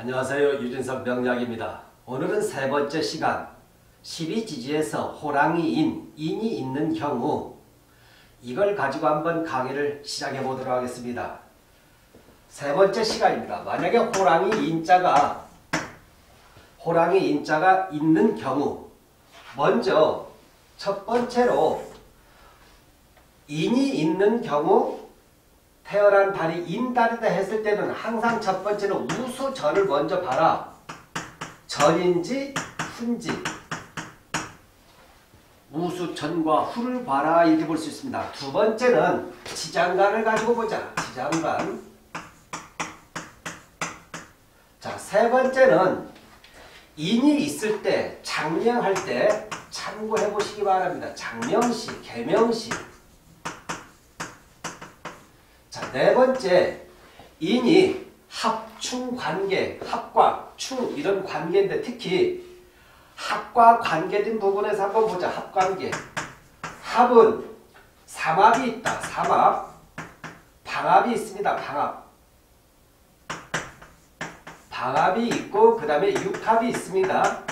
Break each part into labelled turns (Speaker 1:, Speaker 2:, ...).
Speaker 1: 안녕하세요. 유진석 명약입니다. 오늘은 세 번째 시간 12지지에서 호랑이인, 인이 있는 경우 이걸 가지고 한번 강의를 시작해 보도록 하겠습니다. 세 번째 시간입니다. 만약에 호랑이 인자가 호랑이 인자가 있는 경우 먼저 첫 번째로 인이 있는 경우 태어난 달이 인달이다 했을 때는 항상 첫 번째는 우수전을 먼저 봐라. 전인지 훈지 우수전과 후를 봐라 이렇게 볼 수 있습니다. 두 번째는 지장간을 가지고 보자. 지장간 자, 세 번째는 인이 있을 때 장명할 때 참고해 보시기 바랍니다. 장명시, 개명시 자, 네 번째, 인이 합충 관계, 합과 충 이런 관계인데 특히 합과 관계된 부분에서 한번 보자. 합관계. 합은 삼합이 있다. 삼합. 방합이 있습니다. 방합. 방합이 있고 그 다음에 육합이 있습니다.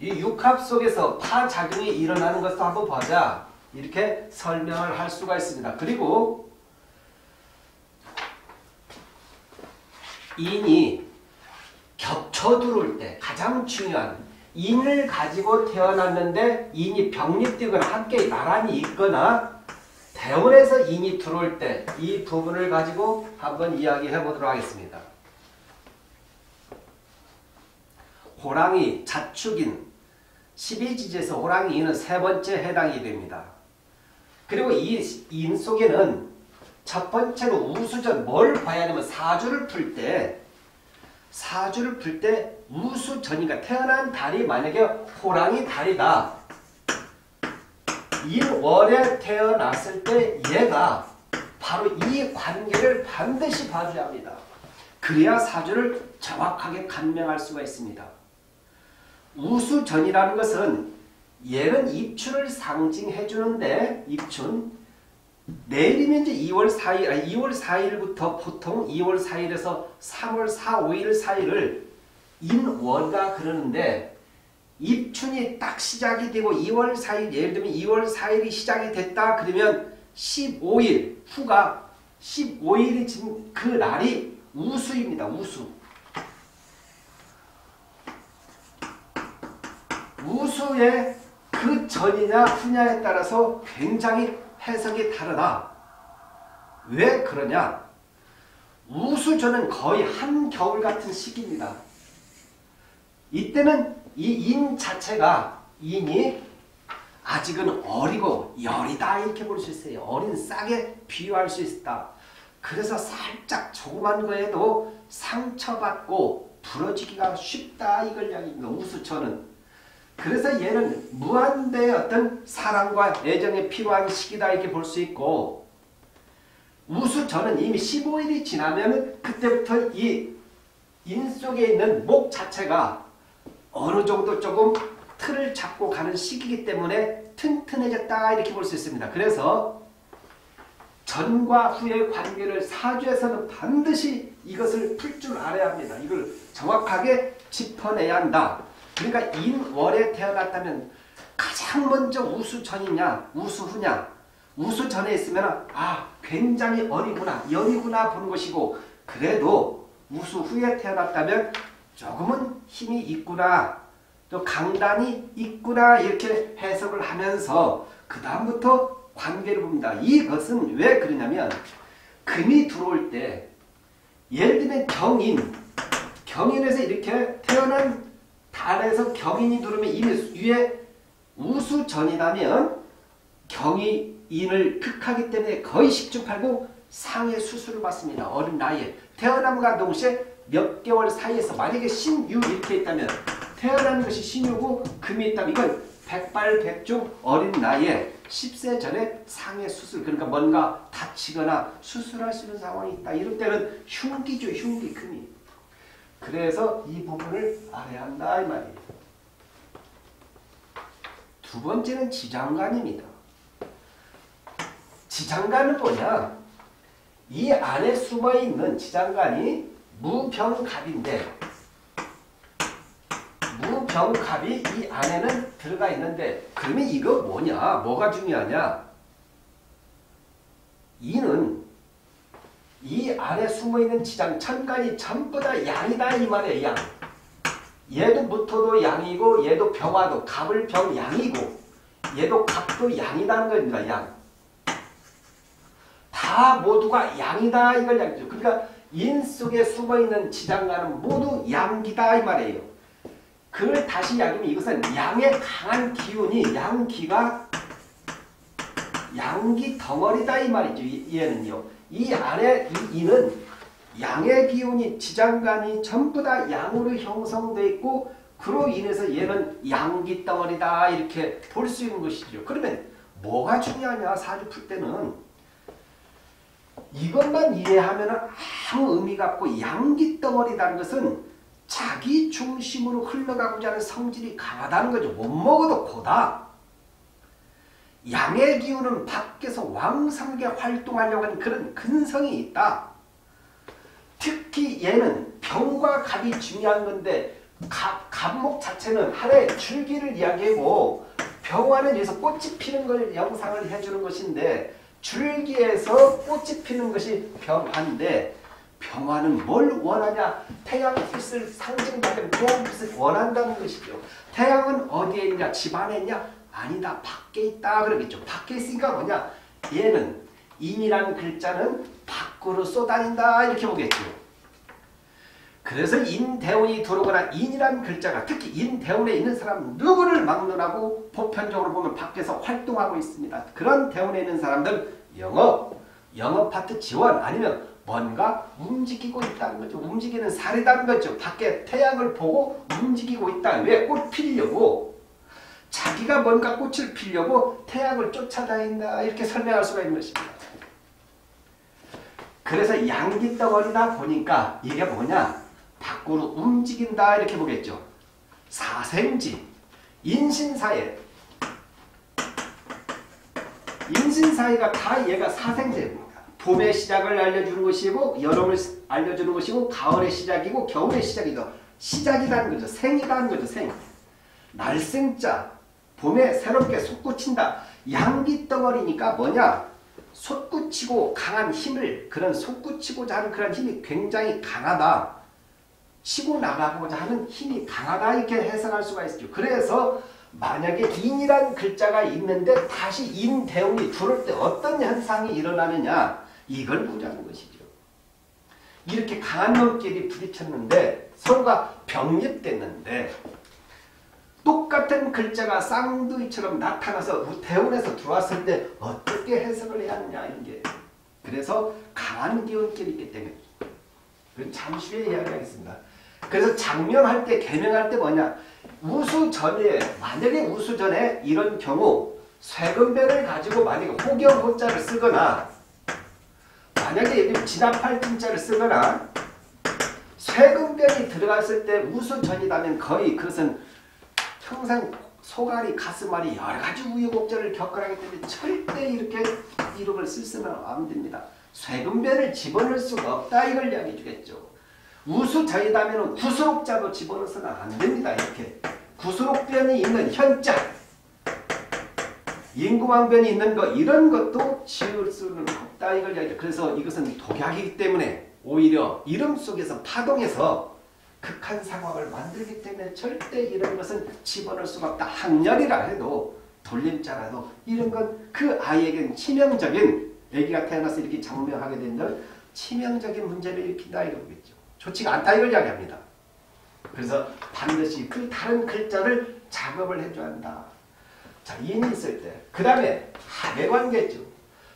Speaker 1: 이 육합 속에서 파작용이 일어나는 것도 한번 보자. 이렇게 설명을 할 수가 있습니다. 그리고 인이 겹쳐 들어올 때 가장 중요한 인을 가지고 태어났는데 인이 병립되거나 함께 나란히 있거나 대원에서 인이 들어올 때 이 부분을 가지고 한번 이야기해 보도록 하겠습니다. 호랑이 자축인 12지지에서 호랑이 인은 세 번째 해당이 됩니다. 그리고 이 인 속에는 첫 번째로 우수전 뭘 봐야 되면 사주를 풀 때 사주를 풀 때 우수전이니까 태어난 달이 만약에 호랑이 달이다. 인월에 태어났을 때 얘가 바로 이 관계를 반드시 봐줘야 합니다. 그래야 사주를 정확하게 간명할 수가 있습니다. 우수전이라는 것은 얘는 입춘을 상징해 주는데 입춘 내일이면 이제 2월 4일, 아니 2월 4일부터 보통 2월 4일에서 3월 4, 5일 사이를 인월가 그러는데 입춘이 딱 시작이 되고 2월 4일, 예를 들면 2월 4일이 시작이 됐다 그러면 15일 후가 15일이 지금 그 날이 우수입니다. 우수. 우수의 그 전이냐 후냐에 따라서 굉장히 해석이 다르다. 왜 그러냐? 우수전은 거의 한겨울 같은 시기입니다. 이때는 이 인 자체가 인이 아직은 어리고 열이다 이렇게 볼 수 있어요. 어린 싹에 비유할 수 있다. 그래서 살짝 조그만 거에도 상처받고 부러지기가 쉽다 이걸 이야기합니다. 우수천은. 그래서 얘는 무한대의 어떤 사랑과 애정이 필요한 시기다 이렇게 볼 수 있고 우수전은 이미 15일이 지나면 그때부터 이 인 속에 있는 목 자체가 어느 정도 조금 틀을 잡고 가는 시기이기 때문에 튼튼해졌다 이렇게 볼 수 있습니다. 그래서 전과 후의 관계를 사주에서는 반드시 이것을 풀 줄 알아야 합니다. 이걸 정확하게 짚어내야 한다. 그러니까 인월에 태어났다면 가장 먼저 우수 전이냐 우수 후냐 우수 전에 있으면 아 굉장히 어리구나 연이구나 보는 것이고 그래도 우수 후에 태어났다면 조금은 힘이 있구나 또 강단이 있구나 이렇게 해석을 하면서 그 다음부터 관계를 봅니다. 이것은 왜 그러냐면 금이 들어올 때 예를 들면 경인 경인에서 이렇게 태어난 달에서 경인이 들어오면 이미 위에 우수전이라면 경인을 극하기 때문에 거의 식중팔고 상해 수술을 받습니다. 어린 나이에 태어남과 동시에 몇 개월 사이에서 만약에 신유 이렇게 있다면 태어나는 것이 신유고 금이 있다면 이건 백발백중 어린 나이에 10세 전에 상해 수술 그러니까 뭔가 다치거나 수술할 수 있는 상황이 있다. 이럴 때는 흉기죠. 흉기 금이. 그래서 이 부분을 알아야 한다 이 말이에요. 두 번째는 지장간입니다. 지장간은 뭐냐? 이 안에 숨어있는 지장간이 무병갑인데 병갑이 이 안에는 들어가 있는데 그러면 이거 뭐냐? 뭐가 중요하냐? 이는 이 안에 숨어있는 지장 천간이 전부 다 양이다 이 말이에요 양. 얘도 무토도 양이고 얘도 병화도 갑을 병 양이고 얘도 갑도 양이다는 겁니다 양. 다 모두가 양이다 이걸 양이죠. 그러니까 인 속에 숨어있는 지장간은 모두 양기다 이 말이에요. 그걸 다시 이야기하면 이것은 양의 강한 기운이 양기가 양기 덩어리다 이 말이죠. 이, 얘는요. 이 안에 이 이는 양의 기운이 지장간이 전부 다 양으로 형성되어 있고 그로 인해서 얘는 양기 덩어리다 이렇게 볼 수 있는 것이죠. 그러면 뭐가 중요하냐 사주 풀 때는 이것만 이해하면 아무 의미가 없고 양기 덩어리라는 것은 자기 중심으로 흘러가고자 하는 성질이 강하다는 거죠. 못 먹어도 고다. 양의 기운은 밖에서 왕성하게 활동하려고 하는 그런 근성이 있다. 특히 얘는 병과 갑이 중요한 건데 갑, 갑목 자체는 하나의 줄기를 이야기하고 병화는 여기서 꽃이 피는 걸 영상을 해주는 것인데 줄기에서 꽃이 피는 것이 병화인데 병화는 뭘 원하냐? 태양 빛을 상징받는 좋은 빛을 원한다는 것이죠. 태양은 어디에 있냐? 집 안에 있냐? 아니다. 밖에 있다. 그러겠죠. 밖에 있으니까 뭐냐? 얘는 인이라는 글자는 밖으로 쏟아진다. 이렇게 보겠죠. 그래서 인대운이 들어오거나 인이라는 글자가 특히 인대운에 있는 사람 누구를 막론하고 보편적으로 보면 밖에서 활동하고 있습니다. 그런 대운에 있는 사람들 영업, 영업 파트 지원 아니면 뭔가 움직이고 있다는 거죠. 움직이는 살이다는 거죠. 밖에 태양을 보고 움직이고 있다. 왜? 꽃 피려고. 자기가 뭔가 꽃을 피려고 태양을 쫓아다닌다. 이렇게 설명할 수가 있는 것입니다. 그래서 양기 덩어리다 보니까 이게 뭐냐? 밖으로 움직인다 이렇게 보겠죠. 사생지, 인신사회. 인신사회가 다 얘가 사생제입니다. 봄의 시작을 알려주는 것이고 여름을 알려주는 것이고 가을의 시작이고 겨울의 시작이고 시작이라는 거죠. 생이라는 거죠. 생. 날생자. 봄에 새롭게 솟구친다. 양기덩어리니까 뭐냐? 솟구치고 강한 힘을 그런 솟구치고자 하는 그런 힘이 굉장히 강하다. 치고 나가고자 하는 힘이 강하다 이렇게 해석할 수가 있죠. 그래서 만약에 인이란 글자가 있는데 다시 인대운이 들어올 때 어떤 현상이 일어나느냐 이걸 보자는 것이죠. 이렇게 강한 놈끼리 부딪혔는데 서로가 병립됐는데 똑같은 글자가 쌍둥이처럼 나타나서 대운에서 들어왔을 때 어떻게 해석을 해야 하느냐 이런 게. 그래서 강한 기운끼리 있기 때문에. 잠시 후에 이야기하겠습니다. 그래서 장명할 때 개명할 때 뭐냐? 우수 전에 만약에 우수 전에 이런 경우 쇠금변을 가지고 만약에 호경 호자를 쓰거나 만약에 여기 진압할 진자를 쓰거나 쇠금변이 들어갔을 때 우수 전이라면 거의 그것은 평생 소갈이 가슴앓이 여러 가지 우여곡절을 겪어야하기 때문에 절대 이렇게 이름을 쓸수는 안 됩니다. 쇠금변을 집어넣을 수가 없다 이걸 이야기해 주겠죠. 우수자이다면 구수록자도 집어넣어서는 안 됩니다. 이렇게 구수록변이 있는 현자 인구망변이 있는 거 이런 것도 지을 수는 없다 이걸 이야기 그래서 이것은 독약이기 때문에 오히려 이름 속에서 파동해서 극한 상황을 만들기 때문에 절대 이런 것은 집어넣을 수가 없다. 학렬이라 해도 돌림자라도 이런 건 그 아이에겐 치명적인 아기가 태어나서 이렇게 장명하게 된들 치명적인 문제를 일으킨다 이거겠죠. 좋지가 않다 이걸 이야기합니다. 그래서 반드시 그 다른 글자를 작업을 해줘야 한다. 자, 인이 있을 때. 그 다음에 합의 관계죠.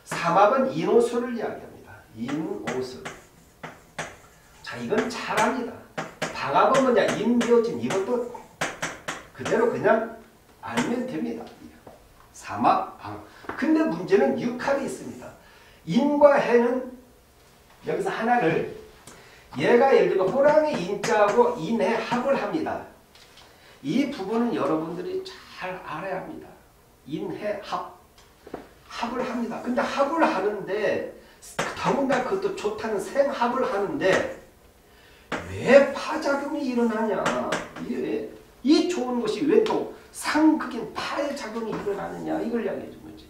Speaker 1: 삼합은 인호수를 이야기합니다. 인오수. 자, 이건 잘합니다. 방합은 뭐냐? 인비오진. 이것도 그대로 그냥 알면 됩니다. 삼합, 방합. 근데 문제는 육합이 있습니다. 인과 해는 여기서 하나를 얘가 예를 들면 호랑이 인자하고 인해 합을 합니다. 이 부분은 여러분들이 잘 알아야 합니다. 인해 합. 합을 합니다. 근데 합을 하는데 더군다나 그것도 좋다는 생합을 하는데 왜 파작용이 일어나냐? 이게 이 좋은 것이 왜 또 상극인 파의 작용이 일어나느냐 이걸 이야기해 준 거지.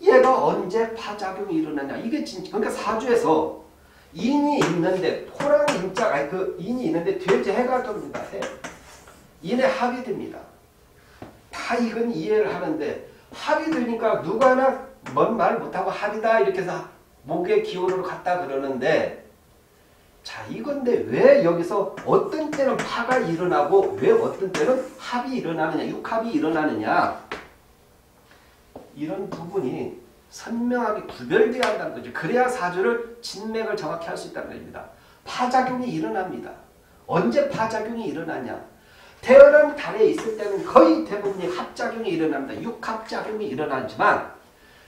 Speaker 1: 얘가 언제 파작용이 일어나냐 이게 진짜 그러니까 사주에서 인이 있는데 호랑 인자가 그 인이 있는데 돼지 해가 돕니다. 해. 인에 합이 됩니다. 다 이건 이해를 하는데 합이 되니까 누가나 뭔 말 못하고 합이다 이렇게 해서 목의 기호를 갖다 그러는데 자 이건데 왜 여기서 어떤 때는 파가 일어나고 왜 어떤 때는 합이 일어나느냐 육합이 일어나느냐 이런 부분이 선명하게 구별되어야 한다는 거죠. 그래야 사주를 진맥을 정확히 할 수 있다는 겁니다. 파작용이 일어납니다. 언제 파작용이 일어나냐? 태어난 달에 있을 때는 거의 대부분이 합작용이 일어납니다. 육합작용이 일어나지만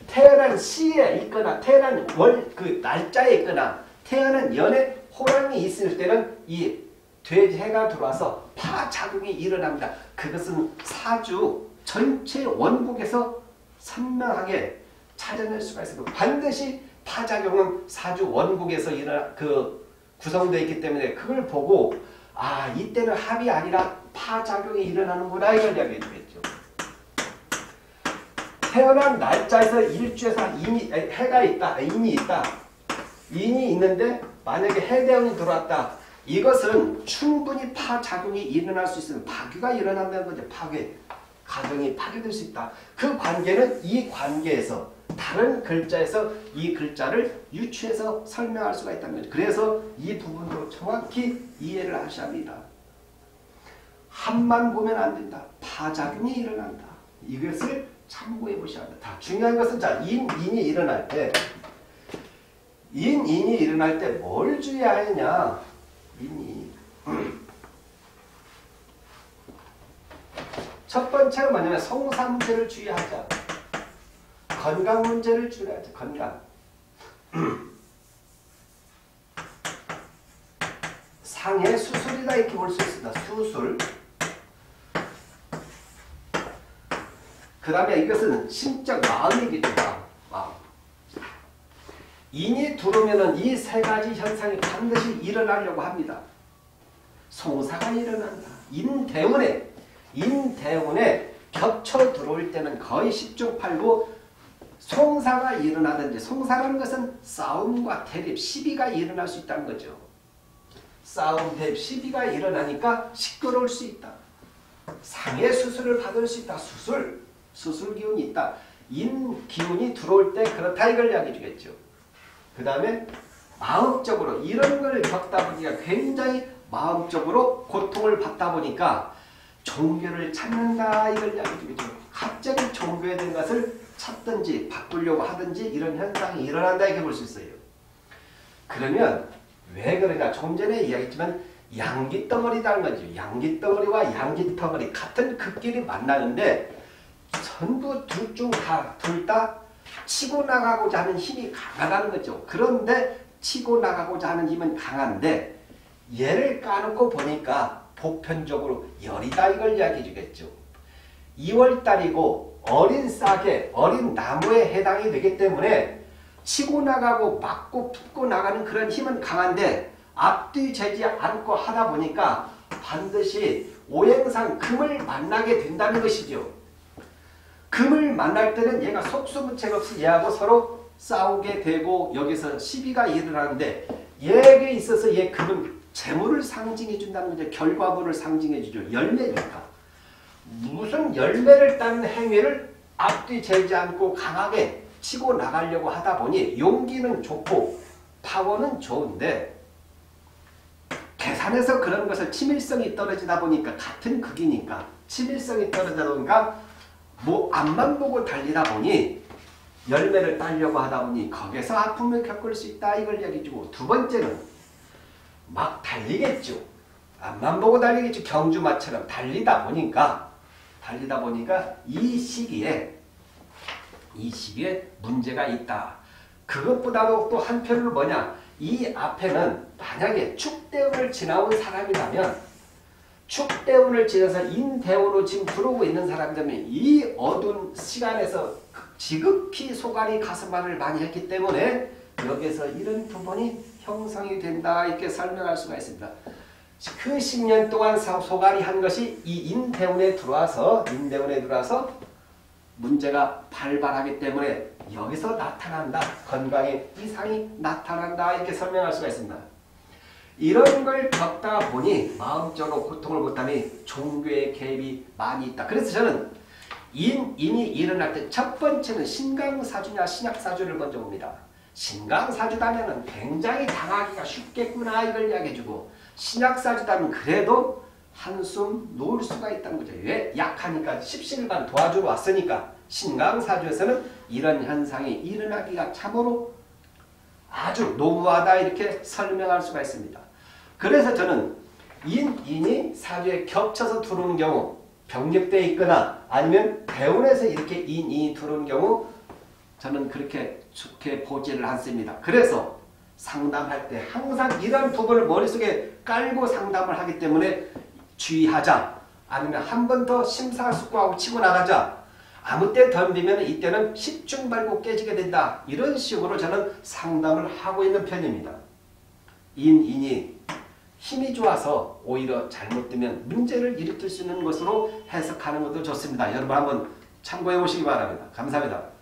Speaker 1: 태어난 시에 있거나 태어난 월 그 날짜에 있거나 태어난 연에 호랑이 있을 때는 이 돼지해가 들어와서 파작용이 일어납니다. 그것은 사주 전체 원국에서 선명하게 찾아낼 수가 있어요. 반드시 파작용은 사주 원국에서 일어나 그 구성되어 있기 때문에 그걸 보고 아 이때는 합이 아니라 파작용이 일어나는구나 이걸 이야기해 주겠죠. 태어난 날짜에서 일주에서 인이, 해가 있다, 인이 있다. 인이 있는데 만약에 해대운이 들어왔다. 이것은 충분히 파작용이 일어날 수 있으면 파괴가 일어난다는 거죠. 파괴. 가정이 파괴될 수 있다. 그 관계는 이 관계에서 다른 글자에서 이 글자를 유추해서 설명할 수가 있다는 거죠. 그래서 이 부분도 정확히 이해를 하셔야 합니다. 한만 보면 안 된다. 파작용이 일어난다. 이것을 참고해 보셔야 한다. 중요한 것은 자, 인, 인이 일어날 때 인, 인이 일어날 때 뭘 주의하느냐. 인이 첫 번째는 뭐냐면 성사 문제를 주의하자. 건강 문제를 주의하자. 건강. 상해 수술이다 이렇게 볼 수 있습니다. 수술. 그 다음에 이것은 심적 마음이기도 하다. 인이 들어오면 이 세 가지 현상이 반드시 일어나려고 합니다. 송사가 일어난다. 인 때문에 인 때문에 겹쳐 들어올 때는 거의 10중 8구 송사가 일어나든지 송사라는 것은 싸움과 대립, 시비가 일어날 수 있다는 거죠. 싸움, 대립, 시비가 일어나니까 시끄러울 수 있다. 상해 수술을 받을 수 있다. 수술, 수술 기운이 있다. 인 기운이 들어올 때 그렇다 이걸 이야기해 주겠죠. 그 다음에 마음적으로 이런 걸 겪다 보니까 굉장히 마음적으로 고통을 받다 보니까 종교를 찾는다 이걸 이야기해 주겠죠. 갑자기 종교에 대한 것을 찾든지 바꾸려고 하든지 이런 현상이 일어난다 이렇게 볼 수 있어요. 그러면 왜 그러냐? 조금 전에 이야기했지만 양기덩어리라는 거죠. 양기덩어리와 양기덩어리 같은 극끼리 만나는데 전부 둘 중 다 둘 다 치고 나가고자 하는 힘이 강하다는 거죠. 그런데 치고 나가고자 하는 힘은 강한데 얘를 까놓고 보니까 보편적으로 열이다 이걸 이야기해 주겠죠. 2월달이고 어린 싹에 어린 나무에 해당이 되기 때문에 치고 나가고 맞고 붙고 나가는 그런 힘은 강한데 앞뒤 재지 않고 하다 보니까 반드시 오행상 금을 만나게 된다는 것이죠. 금을 만날 때는 얘가 속수무책 없이 얘하고 서로 싸우게 되고 여기서 시비가 일어나는데 얘에게 있어서 얘 금은 재물을 상징해 준다는 거죠. 결과물을 상징해 주죠. 열매니까. 무슨 열매를 따는 행위를 앞뒤 재지 않고 강하게 치고 나가려고 하다 보니 용기는 좋고 파워는 좋은데 계산해서 그런 것을 치밀성이 떨어지다 보니까 같은 극이니까 치밀성이 떨어지다 보니까 뭐 앞만 보고 달리다 보니 열매를 따려고 하다 보니 거기서 아픔을 겪을 수 있다 이걸 얘기해주고 두 번째는 막 달리겠죠. 앞만 보고 달리겠죠. 경주마처럼 달리다 보니까 달리다 보니까 이 시기에 이 시기에 문제가 있다. 그것보다도 또 한편으로 뭐냐 이 앞에는 만약에 축대운을 지나온 사람이라면 축대운을 지나서 인대운으로 지금 들어오고 있는 사람들은 이 어두운 시간에서 지극히 소갈이 가슴앓을 많이 했기 때문에 여기서 이런 부분이 형성이 된다 이렇게 설명할 수가 있습니다. 그 10년 동안 사- 소갈이 한 것이 이 인대운에 들어와서 인대운에 들어와서 문제가 발발하기 때문에 여기서 나타난다. 건강에 이상이 나타난다. 이렇게 설명할 수가 있습니다. 이런 걸 겪다 보니 마음적으로 고통을 못하니 종교의 개입이 많이 있다. 그래서 저는 인, 인이 일어날 때 첫 번째는 신강사주냐 신약사주를 먼저 봅니다. 신강사주다면 굉장히 당하기가 쉽겠구나 이걸 이야기해주고 신약사주다면 그래도 한숨 놓을 수가 있다는 거죠. 왜? 약하니까 십신일간 도와주러 왔으니까 신강사주에서는 이런 현상이 일어나기가 참으로 아주 노후하다 이렇게 설명할 수가 있습니다. 그래서 저는 인, 인이 사주에 겹쳐서 들어오는 경우 병력되어 있거나 아니면 대운에서 이렇게 인, 인이 들어오는 경우 저는 그렇게 좋게 보지를 않습니다. 그래서 상담할 때 항상 이런 부분을 머릿속에 깔고 상담을 하기 때문에 주의하자. 아니면 한 번 더 심사숙고하고 치고 나가자. 아무 때 덤비면 이때는 십중발고 깨지게 된다. 이런 식으로 저는 상담을 하고 있는 편입니다. 인, 인이 힘이 좋아서 오히려 잘못되면 문제를 일으킬 수 있는 것으로 해석하는 것도 좋습니다. 여러분 한번 참고해 보시기 바랍니다. 감사합니다.